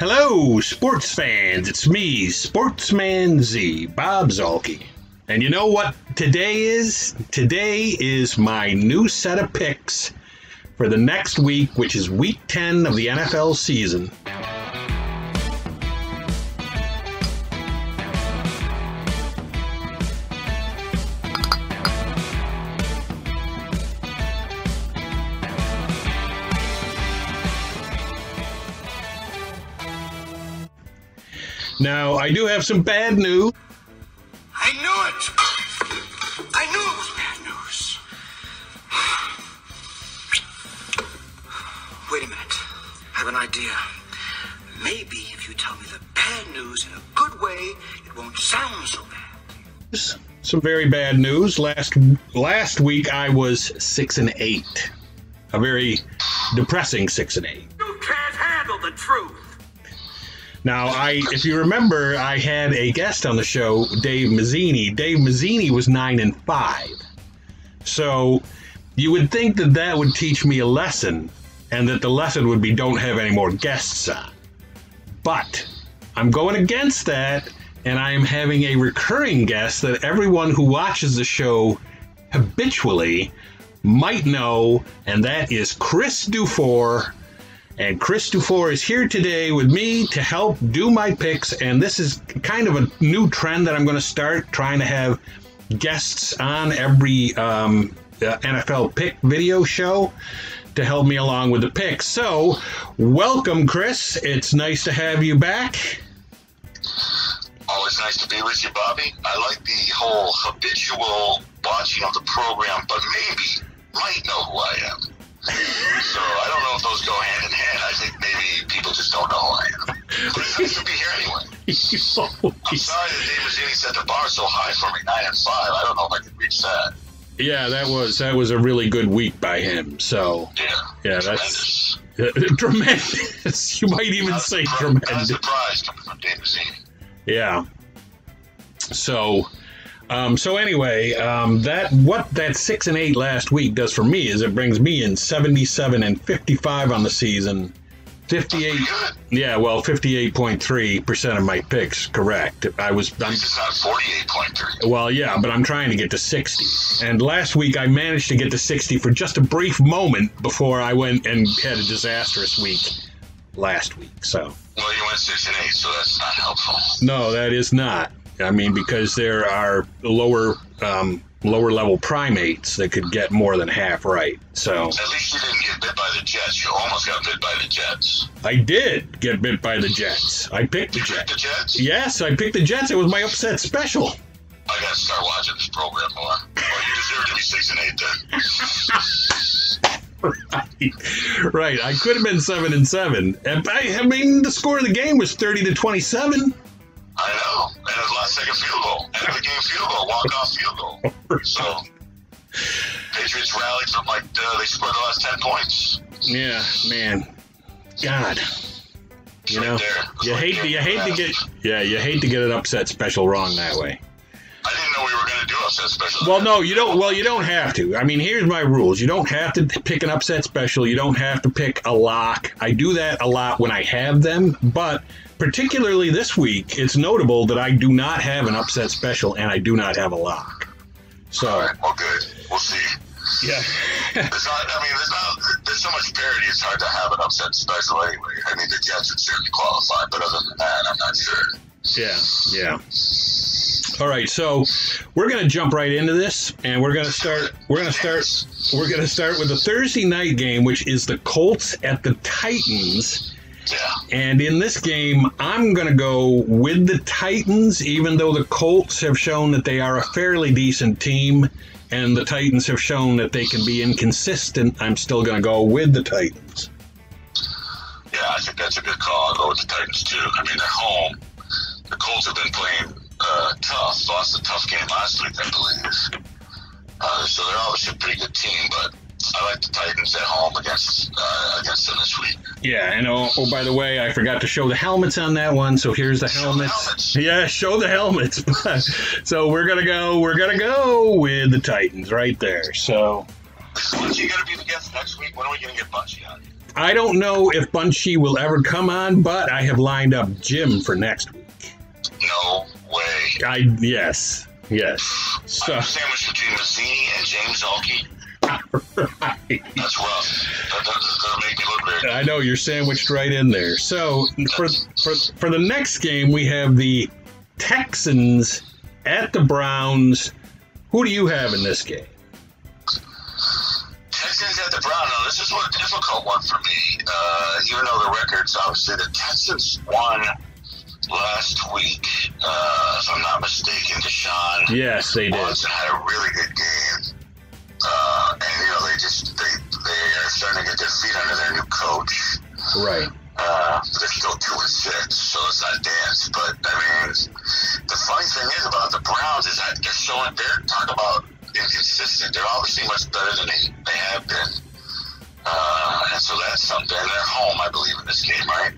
Hello, sports fans. It's me, Sportsman Z, Bob Zolke. And you know what today is? Today is my new set of picks for the next week, which is week 10 of the NFL season. Now, I do have some bad news. I knew it! I knew it was bad news. Wait a minute. I have an idea. Maybe if you tell me the bad news in a good way, it won't sound so bad. Some very bad news. Last last week I was six and eight. A very depressing six and eight. You can't handle the truth. Now, I, if you remember, I had a guest on the show, Dave Mazzini. Dave Mazzini was nine and five, so you would think that that would teach me a lesson, and that the lesson would be don't have any more guests on. But I'm going against that, and I am having a recurring guest that everyone who watches the show habitually might know, and that is Kris Dufour and Kris Dufour is here today with me to help do my picks. And this is kind of a new trend that I'm going to start trying to have guests on every um, uh, NFL pick video show to help me along with the picks. So, welcome, Kris. It's nice to have you back. Always nice to be with you, Bobby. I like the whole habitual watching of the program, but maybe might know who I am. So I don't know if those go hand in hand. I think maybe people just don't know who I am. But it's nice to be here anyway. Oh, I'm sorry that Dave Mazzini set the bar so high for me, nine and five. I don't know if I can reach that. yeah, that was that was a really good week by him. So, Yeah. yeah, that's tremendous. You might even Not say surprise- Not a tremendous. coming from Dave Mazzini. Yeah. So, um, so anyway, um, that what that six and eight last week does for me is it brings me in seventy-seven and fifty-five on the season. Fifty-eight, good. yeah, well, fifty-eight point three percent of my picks correct. I was, I'm, it's not 48.3. well, yeah, but I'm trying to get to sixty. And last week I managed to get to sixty for just a brief moment before I went and had a disastrous week last week. So. Well, you went six and eight, so that's not helpful. No, that is not. I mean, because there are lower um, lower level primates that could get more than half right. So At least you didn't get bit by the Jets. You almost got bit by the Jets. I did get bit by the Jets. I picked the You picked Jets. the Jets? Yes, I picked the Jets. It was my upset special. I gotta start watching this program more. Well, you deserve to be six and eight then. right. right. I could have been seven and seven. I, I mean, the score of the game was thirty to twenty-seven. I know. And it was last second field goal. End of the game field goal. Walk off field goal. So Patriots rallied from like uh, they scored the last ten points. Yeah, man. God. It's You right know. You right hate to, you hate to get yeah you hate to get an upset special wrong that way. I didn't know we were gonna do upset special. Well, no, you don't. Well, you don't have to. I mean, here's my rules. You don't have to pick an upset special. You don't have to pick a lock. I do that a lot when I have them, but particularly this week, it's notable that I do not have an upset special and I do not have a lock. All So, right. Well, good. We'll see. yeah, There's not. I mean, there's not. There's so much parity. It's hard to have an upset special anyway. I mean, the Jets would certainly qualify, but other than that, I'm not sure. yeah, yeah. All right, so we're gonna jump right into this, and we're gonna start. We're gonna start. We're gonna start with the Thursday night game, which is the Colts at the Titans. Yeah. And in this game, I'm going to go with the Titans, even though the Colts have shown that they are a fairly decent team and the Titans have shown that they can be inconsistent. I'm still going to go with the Titans. Yeah, I think that's a good call. I'll go with the Titans too. I mean, they're home. The Colts have been playing uh, tough. Lost a tough game last week, I believe. Uh, so they're obviously a pretty good team, but I like the Titans at home against uh, against them this week. Yeah, and oh, oh, by the way, I forgot to show the helmets on that one. So here's the Show the helmets. helmets. Yeah, show the helmets. so we're gonna go. We're gonna go with the Titans right there. So Is Bunchy going to be the guest next week? When are we going to get Bunchy on? I don't know if Bunchy will ever come on, but I have lined up Jim for next week. No way. I yes, yes. So I'm sandwiched between Mazzini and James Alkey. That's rough. That doesn't, make me look very. I know you're sandwiched right in there. So for for for the next game, we have the Texans at the Browns. Who do you have in this game? Texans at the Brown. Now, this is a difficult one for me. Uh, even though the records, obviously, the Texans won last week, uh, if I'm not mistaken. Deshaun Yes, they did. Watson had a really good game. Uh, and, you know, they just, they, they are starting to get their feet under their new coach. Right. Uh, they're still two and six, so it's not dance. But I mean, the funny thing is about the Browns is that they're showing they're talking about inconsistent. They're obviously much better than they, they have been. Uh, and so that's something. And they're home, I believe, in this game, right?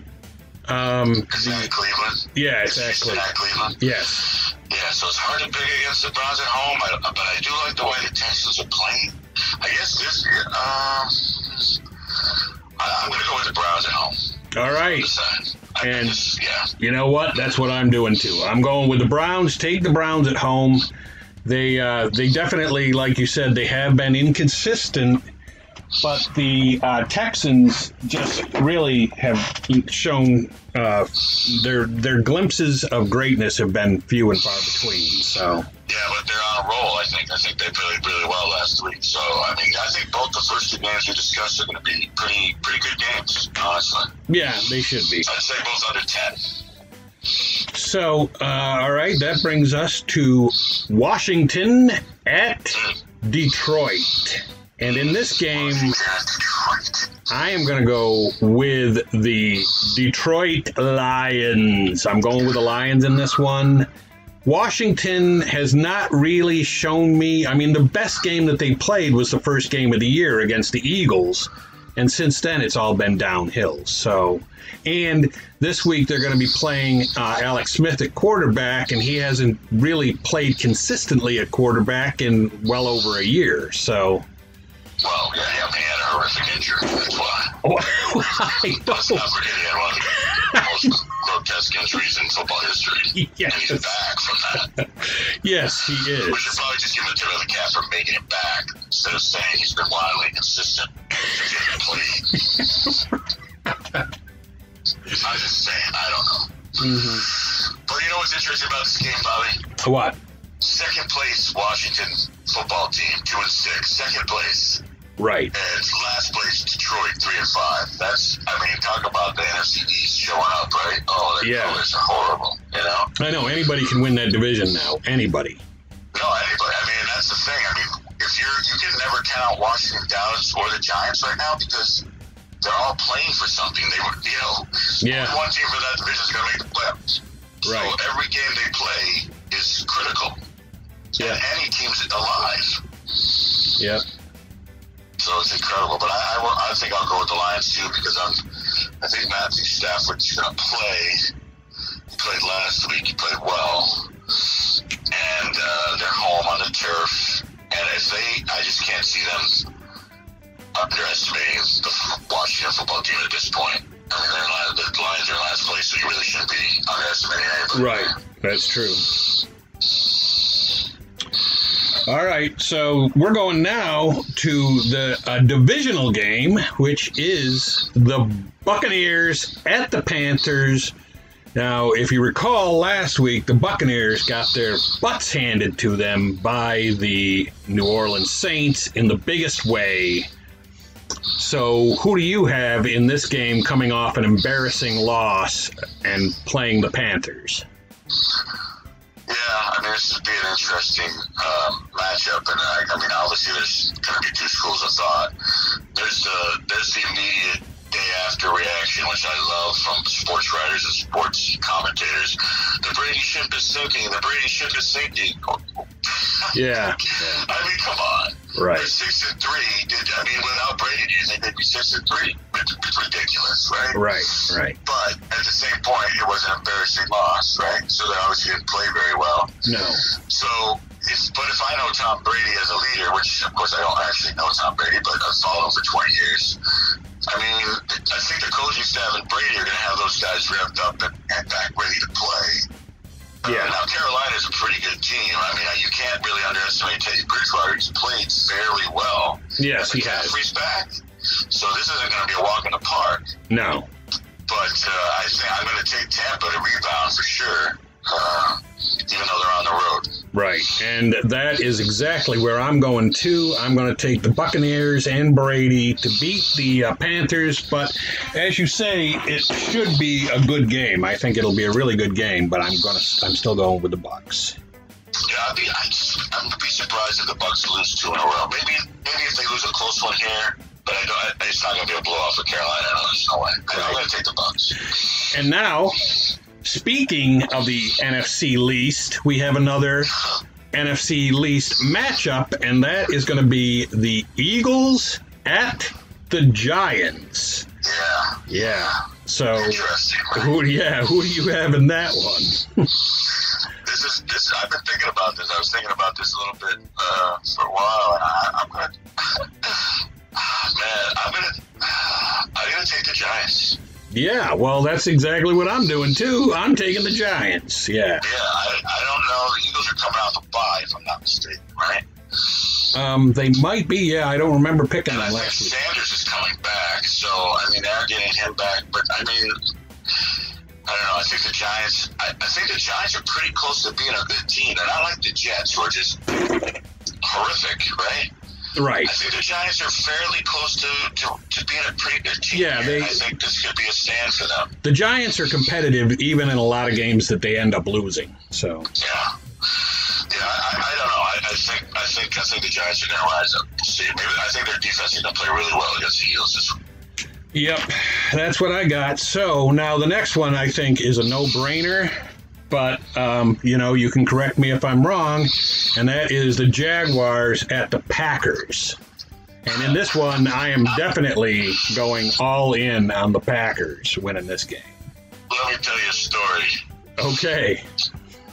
Um. Is that Cleveland? Yeah, exactly. at Cleveland. Yes. Yeah, so it's hard to pick against the Browns at home, I, but I do like the way the Texans are playing. I guess this. Um, I, I'm going to go with the Browns at home. All right. And- just, yeah. You know what? That's what I'm doing too. I'm going with the Browns. Take the Browns at home. They uh, they definitely, like you said, they have been inconsistent, but the uh, Texans just really have shown uh, their their glimpses of greatness have been few and far between. So Yeah, but they're on a roll. I think. I think they played really well last week. So I mean, I think both the first two games we discussed are going to be pretty pretty good games. Honestly, yeah, they should be. I'd say both under ten. So uh, all right, that brings us to Washington at Detroit, and in this game. I am going to go with the Detroit Lions. I'm going with the Lions in this one. Washington has not really shown me. I mean, the best game that they played was the first game of the year against the Eagles. And since then, it's all been downhill. So, and this week they're going to be playing uh, Alex Smith at quarterback, and he hasn't really played consistently at quarterback in well over a year. So, Well, yeah, yeah, he had a horrific injury. That's why. I Let's don't not forget he had one of the most grotesque injuries in football history. Yes. And he's back from that. Yes, he is. We should probably just give him a tip of the cap for making it back instead of saying he's been wildly inconsistent. Please. I'm just saying, I don't know. Mm-hmm. But you know what's interesting about this game, Bobby? What? Second place Washington football team, two and six. Second place. Right. And last place Detroit, three and five. That's I mean, talk about the NFC East showing up, right? Oh, their Yeah. colors are horrible, you know? I know anybody can win that division now. Anybody. No, anybody. I mean, that's the thing. I mean, if you're, you can never count Washington, Dallas, or the Giants right now because they're all playing for something. They were, you know, Yeah. one team for that division is going to make the playoffs. Right. So every game they play is critical. Yeah. And any team's alive. Yep. So it's incredible. But I, I, I think I'll go with the Lions too because I'm, I think Matthew Stafford's going to play. He played last week. He played well. And uh, they're home on the turf. And if they, I just can't see them underestimating the Washington football team at this point. I mean, they're in the Lions are in last place, so you really shouldn't be underestimating anybody. Right. That's true. All right, so we're going now to the divisional game, which is the Buccaneers at the Panthers. Now, if you recall last week, the Buccaneers got their butts handed to them by the New Orleans Saints in the biggest way. So, who do you have in this game coming off an embarrassing loss and playing the Panthers? Yeah, I mean, this would be an interesting um, matchup, and I, I mean, obviously, there's going to be two schools of thought. There's the there's the immediate day after reaction, which I love from sports writers and sports commentators. The Brady ship is sinking. The Brady ship is sinking. Yeah. I mean, come on. Right. They're six and three. Did, I mean, without Brady, do you think they'd be six and three? It's, it's ridiculous, right? Right, right. But at the same point, it was an embarrassing loss, right? So they obviously didn't play very well. No. So, if, but if I know Tom Brady as a leader, which of course I don't actually know Tom Brady, but I've followed him for 20 years, I mean, I think the coaching staff and Brady are going to have those guys revved up and, and back ready to play. Yeah. Uh, now Carolina's a pretty good team. I mean, you can't really underestimate Teddy Bridgewater. He's played fairly well. Yes, he has. McCaffrey's back, so this isn't going to be a walk in the park. No. But uh, I think I'm going to take Tampa to rebound for sure, uh, even though they're on the road. Right. And that is exactly where I'm going to. I'm going to take the Buccaneers and Brady to beat the uh, Panthers. But as you say, it should be a good game. I think it'll be a really good game. But I'm going to. I'm still going with the Bucks. Yeah, I'd be, I just, I'm gonna be surprised if the Bucks lose two in a row. Maybe, maybe if they lose a close one here, but I don't. It's not gonna be a blow off for Carolina. No, there's no way. I'm gonna take the Bucks. And now, speaking of the NFC least, we have another NFC least matchup, and that is going to be the Eagles at the Giants. Yeah, Yeah. So, who? Yeah, who do you have in that one? This is this. I've been thinking about this. I was thinking about this a little bit uh, for a while, and I, I'm gonna. Man, I'm gonna. I'm gonna take the Giants. Yeah, well, that's exactly what I'm doing too. I'm taking the Giants. Yeah. Yeah, I, I don't know. The Eagles are coming off the bye, if I'm not mistaken, right? Um, they might be. Yeah, I don't remember picking And I them last week. Sanders is coming back, so I mean they're getting him back. But I mean, I don't know. I think the Giants. I, I think the Giants are pretty close to being a good team. They're not like the Jets, who are just horrific, right? Right. I think the Giants are fairly close to, to, to being a pretty good team. Yeah, they- I think this could be a stand for them. The Giants are competitive even in a lot of games that they end up losing. So, Yeah. Yeah, I, I don't know. I, I think I think I think the Giants are going to rise up. See, maybe I think their defense is going to play really well against the Eagles this week. yep, that's what I got. So now the next one I think is a no-brainer, but um, you know you can correct me if I'm wrong, and that is the Jaguars at the Packers. And in this one, I am definitely going all in on the Packers winning this game. Let me tell you a story. Okay.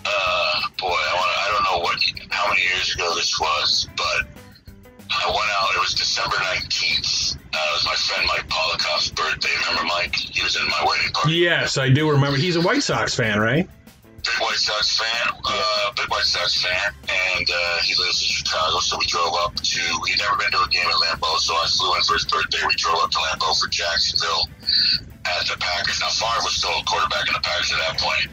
uh, boy, I want I don't know what how many years ago this was, but I went out. It was December nineteenth. Uh, it was my friend Mike Polikoff's birthday. Remember Mike? He was in my wedding party. Yes, I do remember. He's a White Sox fan, right? Big White Sox fan. Uh, big White Sox fan, and uh, he lives in Chicago. So we drove up to. He'd never been to a game at Lambeau, so I flew in for his birthday. We drove up to Lambeau for Jacksonville at the Packers. Now Favre was still a quarterback in the Packers at that point,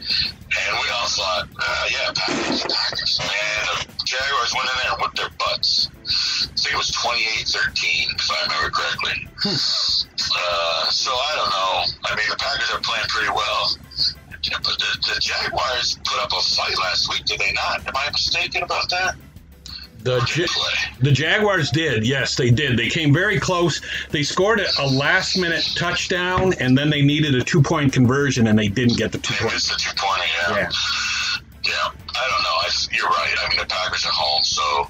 and we all thought, uh, yeah, Packers, Packers. And the Jaguars went in there and whipped their butts. I think it was 28-13, if I remember correctly. Uh, so I don't know. I mean, the Packers are playing pretty well. Yeah, but the, the Jaguars put up a fight last week, did they not? Am I mistaken about that? The Ja- the Jaguars did. Yes, they did. They came very close. They scored a, a last minute touchdown, and then they needed a two point conversion, and they didn't get the two point. the two pointer, yeah. Yeah. Yeah, I don't know. I, you're right. I mean, the Packers are home, so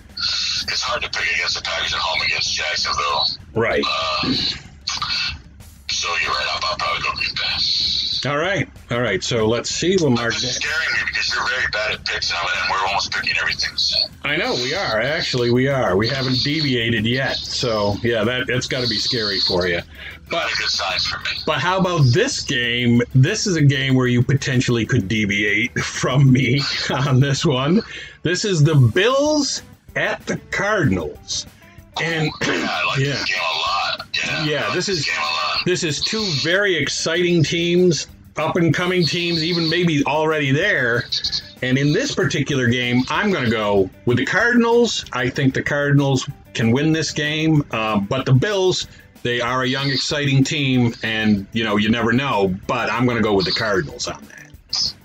it's hard to pick against the Packers at home against Jacksonville. Right. Uh, so you're right. I'll, I'll probably go Green Bay. All right. All right. So let's see what Mark. This is scaring me because you're very bad at picks, and, and we're almost picking everything. I know we are. Actually, we are. We haven't deviated yet. So yeah, that that's got to be scary for you. A good sign for me. But how about this game? This is a game where you potentially could deviate from me on this one. This is the Bills at the Cardinals. And oh, Yeah, I like yeah. this game a lot. Yeah, Yeah, like this is- a lot. This is two very exciting teams, up and coming teams, even maybe already there. And in this particular game, I'm going to go with the Cardinals. I think the Cardinals can win this game, uh, but the Bills, they are a young, exciting team, and you know you never know. But I'm going to go with the Cardinals on that.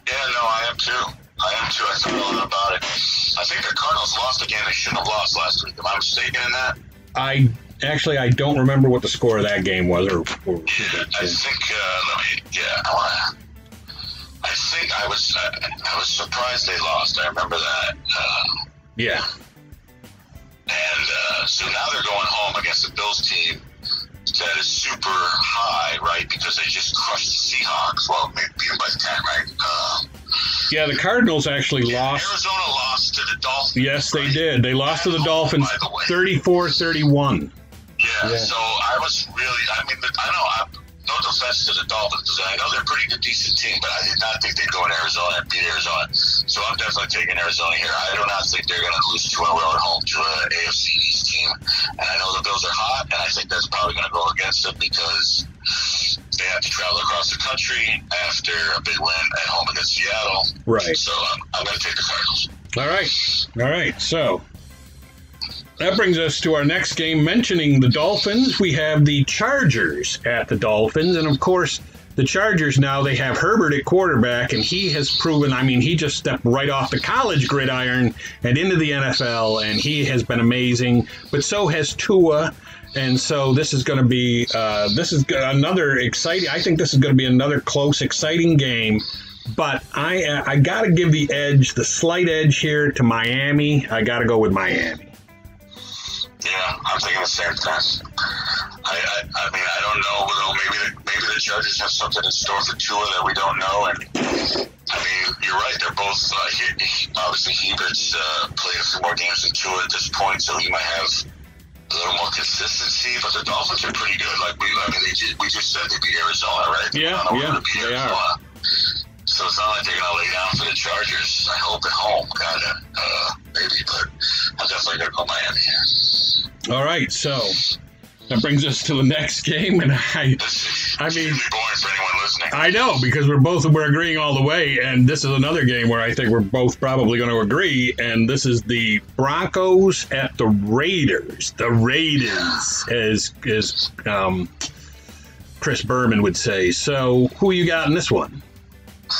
Yeah, no, I am too. I am too. I thought a lot about it. I think the Cardinals lost a game they shouldn't have lost last week. Am I mistaken in that? I actually I don't remember what the score of that game was, or, or I think. Uh, let me. Yeah, I wanna. I think I was. I, I was surprised they lost. I remember that. Uh, yeah, and uh, so now they're going home against the Bills team that is super high, right? Because they just crushed the Seahawks. Well, maybe by ten, right? Uh, yeah. The Cardinals actually yeah, lost. Arizona lost to the Dolphins. Yes, they right? did. They lost to the Dolphins by 34 31. Yeah, Yeah. so I was really, I mean, I know chance to the Dolphins because I know they're a pretty good, decent team, but I did not think they'd go in Arizona and beat Arizona. So I'm definitely taking Arizona here. I do not think they're going to lose two in a row at home to an AFC East team. And I know the Bills are hot, and I think that's probably going to go against them because they have to travel across the country after a big win at home against Seattle. Right. So I'm, I'm going to take the Cardinals. All right. All right. So that brings us to our next game. Mentioning the Dolphins, we have the Chargers at the Dolphins. And of course, the Chargers now, they have Herbert at quarterback, and he has proven, I mean, he just stepped right off the college gridiron and into the NFL, and he has been amazing. But so has Tua. And so this is going to be uh, this is another exciting. I think this is going to be another close, exciting game. But I uh, I got to give the edge, the slight edge here to Miami. I got to go with Miami. Yeah, I'm thinking the same thing. I, I, I mean, I don't know. Though maybe the, maybe the Chargers have something in store for Tua that we don't know. And I mean, you're right. They're both uh, he, he, obviously Herbert's uh, played a few more games than Tua at this point, so he might have a little more consistency. But the Dolphins are pretty good. Like we, I mean, they just, we just said they beat Arizona, right? Yeah, yeah, they are. So it's not like they're gonna lay down for the Chargers. I hope at home, kind of, uh, maybe, but I'm definitely gonna go Miami. All right, so that brings us to the next game, and I, I mean, I know because we're both we're agreeing all the way, and this is another game where I think we're both probably going to agree, and this is the Broncos at the Raiders. The Raiders, as as um, Chris Berman would say. So, who you got in this one?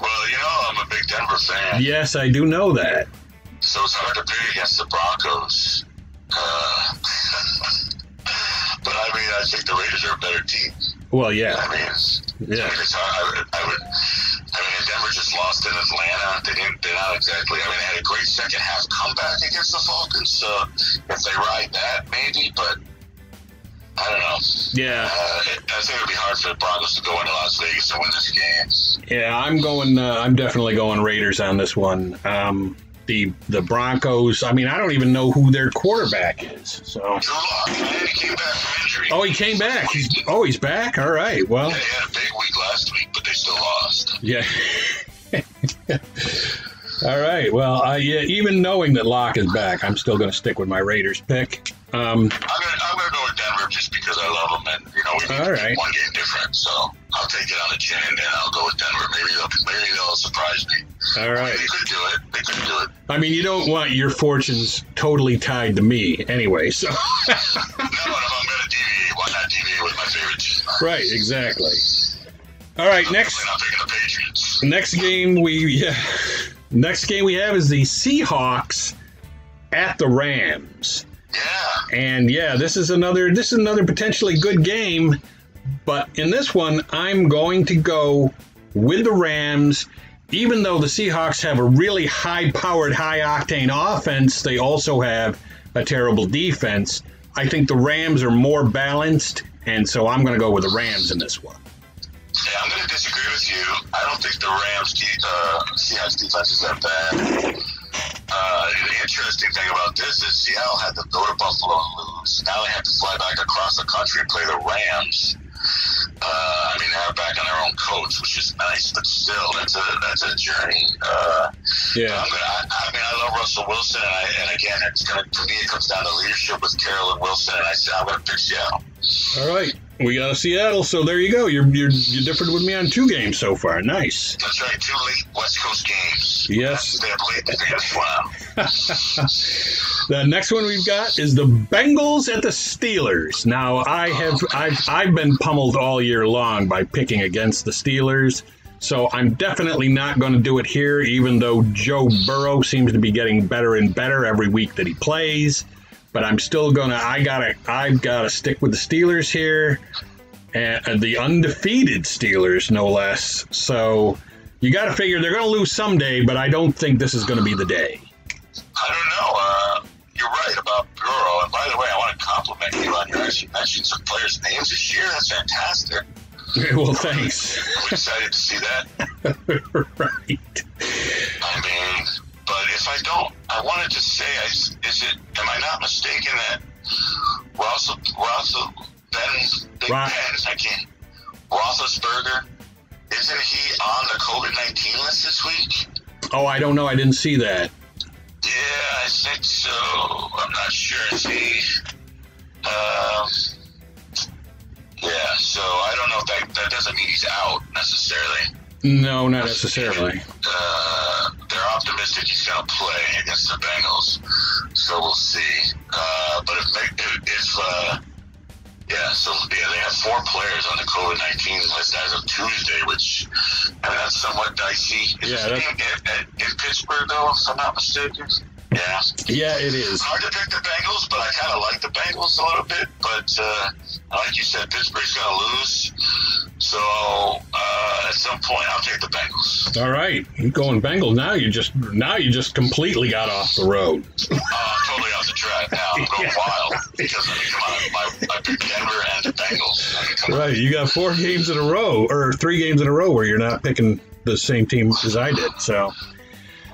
well, you know, I'm a big Denver fan. Yes, I do know that. So it's hard to pick against the Broncos. Uh, but I mean, I think the Raiders are a better team. Well, yeah. I mean, yeah. I mean, it's hard. I would, I would. I mean, Denver just lost in Atlanta. They didn't. They're not exactly. I mean, they had a great second half comeback against the Falcons. So if they ride that, maybe. But I don't know. Yeah. Uh, I think it'd be hard for the Broncos to go into Las Vegas and win this game. Yeah, I'm going. Uh, I'm definitely going Raiders on this one. Um, the the Broncos. I mean, I don't even know who their quarterback is. So. Drew he came back from injury. Oh, he came back. He's, oh, he's back. All right. Well. Yeah, had a big week last week, but they still lost. Yeah. All right. Well, uh, yeah. Even knowing that Lock is back, I'm still going to stick with my Raiders pick. Um, I'm gonna, I'm gonna go with Denver just because I love them, and you know we need All to right. one game different. So I'll take it on the chin, and I'll go with Denver. Maybe they'll maybe they'll surprise me. All right. They could do it. They could do it. I mean, you don't want your fortunes totally tied to me, anyway. So. no, if I'm gonna deviate, why not deviate with my favorite right. Exactly. All right. I'm Next. definitely not picking the Next game we yeah. Next game we have is the Seahawks at the Rams. Yeah. And yeah, this is another this is another potentially good game, but in this one I'm going to go with the Rams even though the Seahawks have a really high-powered, high-octane offense, they also have a terrible defense. I think the Rams are more balanced, and so I'm going to go with the Rams in this one. Yeah, I'm going to disagree with you. I don't think the Rams uh, Seahawks defense is that bad. Uh, the interesting thing about this is Seattle had to go to Buffalo and lose. Now they have to fly back across the country and play the Rams. Uh, I mean, they're back own coach, which is nice, but still, that's a that's a journey. Uh, Yeah. I, I mean, I love Russell Wilson, and, I, and again, it's gonna for me, it comes down to leadership with Carolyn Wilson, and I said I'm gonna pick Seattle. All right. We got a Seattle, so there you go. You're you're you're different with me on two games so far. Nice. That's right, two late West Coast games. Yes. The next one we've got is the Bengals at the Steelers. Now I have I've I've been pummeled all year long by picking against the Steelers. So I'm definitely not going to do it here, even though Joe Burrow seems to be getting better and better every week that he plays. But I'm still gonna I gotta I've gotta stick with the Steelers here. And the undefeated Steelers, no less. So you got to figure they're going to lose someday, but I don't think this is going to be the day. I don't know. Uh, you're right about Burrow. And by the way, I want to compliment you on your actually mentioned some players' names this year. That's fantastic. well, thanks. I'm excited to see that. right. I mean, but if I don't, I wanted to say, I, is it? Am I not mistaken that Russell Russell Ben, Big. Ben, I can't. Roethlisberger, isn't he on the COVID 19 list this week? Oh, I don't know. I didn't see that. Yeah, I think so. I'm not sure. Is he? Um, yeah, so I don't know if that that doesn't mean he's out necessarily. No, not necessarily. Uh, they're optimistic he's going to play against the Bengals, so we'll see. Four players on the COVID nineteen list as of Tuesday, which I mean, that's somewhat dicey. Is Yeah, that's- in, in, in Pittsburgh though, if I'm not mistaken? Yeah. Yeah, it is. Hard to pick the Bengals, but I kind of like the Bengals a little bit. But uh, like you said, Pittsburgh's going to lose. So uh, at some point, I'll take the Bengals. All right, you're going Bengals now? You just now you just completely got off the road. Uh, I'm totally off the track now. I'm Yeah. wild because I mean, come on, my, I picked Denver and the Bengals. I mean, come on. Right, you got four games in a row, or three games in a row where you're not picking the same team as I did. So,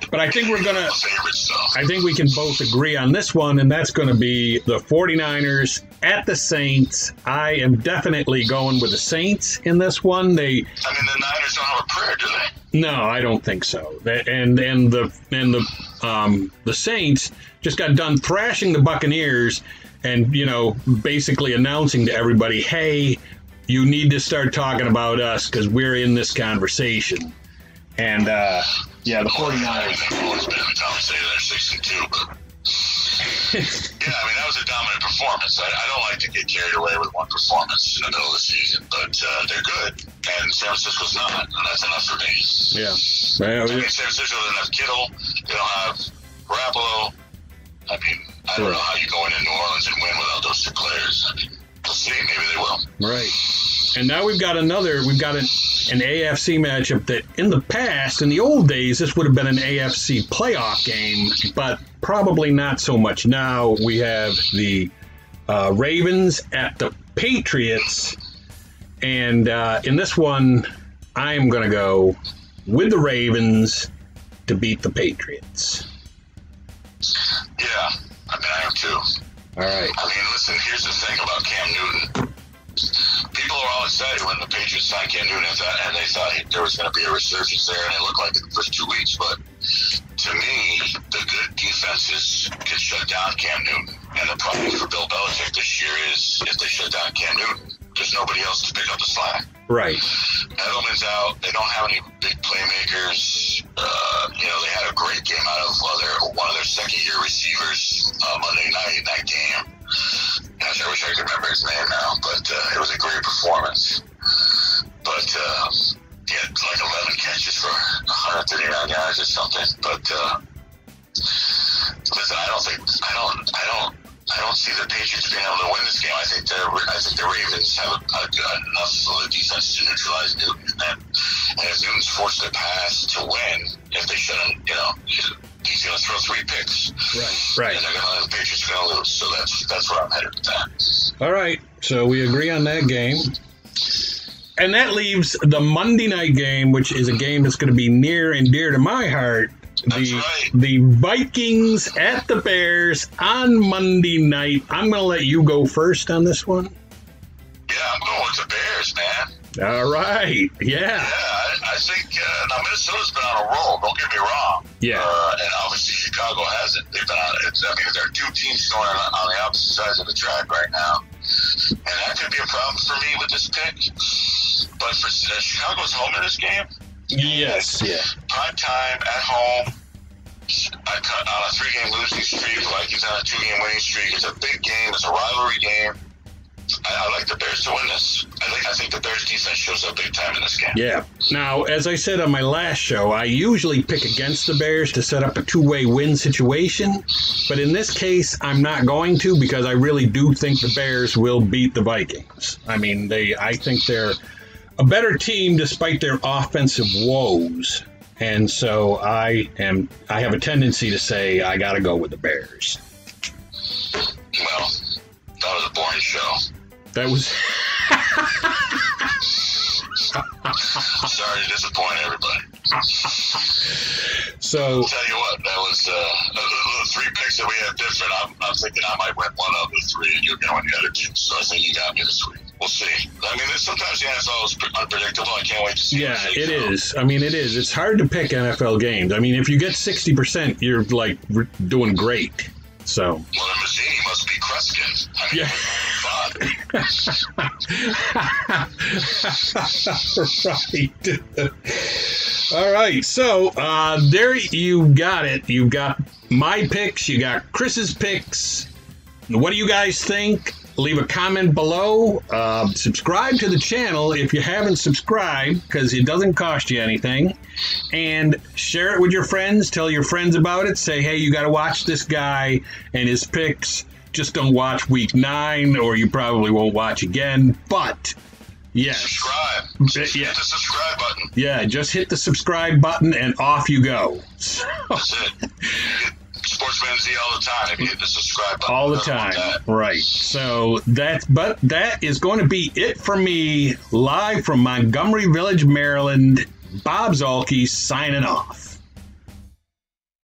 but I think we're gonna. My favorite stuff. I think we can both agree on this one, and that's going to be the 49ers at the Saints. I am definitely going with the Saints in this one. They I mean, the Niners don't have a prayer, do they? No, I don't think so. And and the and the um, the Saints just got done thrashing the Buccaneers, and you know basically announcing to everybody, "Hey, you need to start talking about us because we're in this conversation." And uh, yeah, the 49ers. They've always been. Tom say they're six and two, but yeah, I mean that was a dominant performance. I, I don't like to get carried away with one performance in the middle of the season, but uh, they're good, and San Francisco's not, and that's enough for me. Yeah. I mean, San Francisco doesn't have Kittle. They don't have Garoppolo. I mean, I don't know how you go into New Orleans and win without those two players. I mean, we'll see. Maybe they will. Right. And now we've got another, we've got an, an AFC matchup that in the past, in the old days, this would have been an AFC playoff game, but probably not so much now. We have the uh, Ravens at the Patriots. And uh, in this one, I'm going to go with the Ravens to beat the Patriots. Yeah, I mean, I am too. All right. I mean, listen, here's the thing about Cam Newton. People are all excited when the Patriots signed Cam Newton and thought- and they thought there was going to be a resurgence there, and it looked like it the first two weeks. But to me, the good defenses can shut down Cam Newton. And the problem for Bill Belichick this year is if they shut down Cam Newton, there's nobody else to pick up the slack. Right. Edelman's out. They don't have any big playmakers. Uh, you know, they had a great game out of uh, their one of their second year receivers uh, Monday night in that game. Gosh, I wish I could remember his name now, but uh, it was a great performance. But uh, he had like 11 catches for 139 yards or something. But uh, listen, I don't think I don't I don't. I don't see the Patriots being able to win this game. I think the I think the Ravens have a, a, enough of defense to neutralize Newton, and, and if Newton's forced to pass to win, if they shouldn't, you know, he's going to throw three picks, Right. Right. And they're going to the Patriots going to lose. So that's that's where I'm headed with that. All right, so we agree on that game. And that leaves the Monday night game, which is a game that's going to be near and dear to my heart. That's The, right. the Vikings at the Bears on Monday night. I'm going to let you go first on this one. Yeah, I'm going with the Bears, man. All right. Yeah. Yeah, think uh, now Minnesota's been on a roll. Don't get me wrong. Yeah. Uh, and obviously Chicago hasn't. They've been on. It's, I mean, there are two teams going on, on the opposite sides of the track right now, and that could be a problem for me with this pick. But for uh, Chicago's home in this game, Yes. Yeah. prime time at home. I cut on a three-game losing streak. The Vikings on a two-game winning streak. It's a big game. It's a rivalry game. I, I like the Bears to win this. I think I think the Bears defense shows up big time in this game. Yeah. Now, as I said on my last show, I usually pick against the Bears to set up a two way win situation. But in this case, I'm not going to because I really do think the Bears will beat the Vikings. I mean, they I think they're a better team despite their offensive woes. And so I am I have a tendency to say I got to go with the Bears. Well, that was a boring show. That was Sorry to disappoint everybody. So Tell you what, that was uh, the three picks that we had different. I'm, I'm thinking I might win one of the three, and you're going the other two. So I think you got me this week. We'll see. I mean, there's, sometimes the NFL is unpredictable. I can't wait to see. yeah, what they it do. is. I mean, it is. It's hard to pick NFL games. I mean, if you get sixty percent, you're like r- doing great. So Well, the Mazzini must be Kreskin. I mean, Yeah. right. All right. So uh, there you got it. You got my picks. You got Kris's picks. What do you guys think? Leave a comment below. Uh, subscribe to the channel if you haven't subscribed because it doesn't cost you anything. And share it with your friends. Tell your friends about it. Say, hey, you got to watch this guy and his picks. Just don't watch week nine, or you probably won't watch again. But yes, subscribe. Yeah. Hit the subscribe button. yeah, just hit the subscribe button and off you go. So, That's it. You get Sportsman Z all the time if you hit the subscribe button. all the time, right? So that's but that is going to be it for me live from Montgomery Village, Maryland. Bob Zolke signing off.